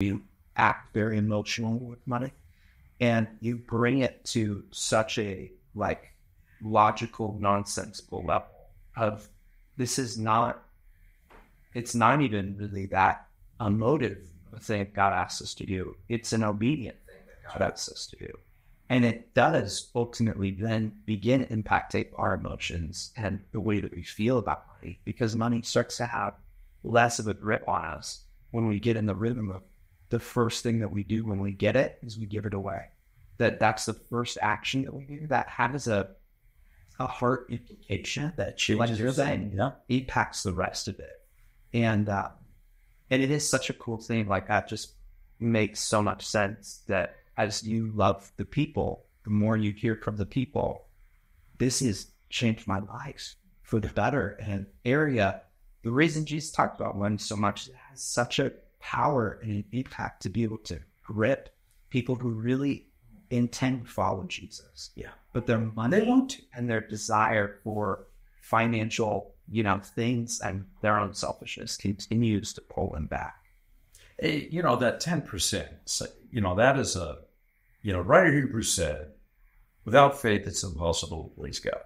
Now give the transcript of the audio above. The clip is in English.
you act very emotional with money and you bring it to such a like logical, nonsensical level of this is not, it's not even really that emotive thing God asks us to do. It's an obedient thing that God asks us to do. And it does ultimately then begin impacting our emotions and the way that we feel about money because money starts to have less of a grip on us when we get in the rhythm of the first thing that we do when we get it is we give it away. That that's the first action that we do. That has a a heart implication that Changes like you're saying, Yeah. impacts the rest of it. And uh, and it is such a cool thing. Like that just makes so much sense that as you love the people, the more you hear from the people, this has changed my life for the better. And area, the reason Jesus talked about money so much, has such a power and an impact to be able to grip people who really intend to follow Jesus. Yeah. But their money want and their desire for financial, you know, things and their own selfishness continues to pull them back. You know that 10% so, you know that is a you know writer hebrews said without faith it's impossible to please god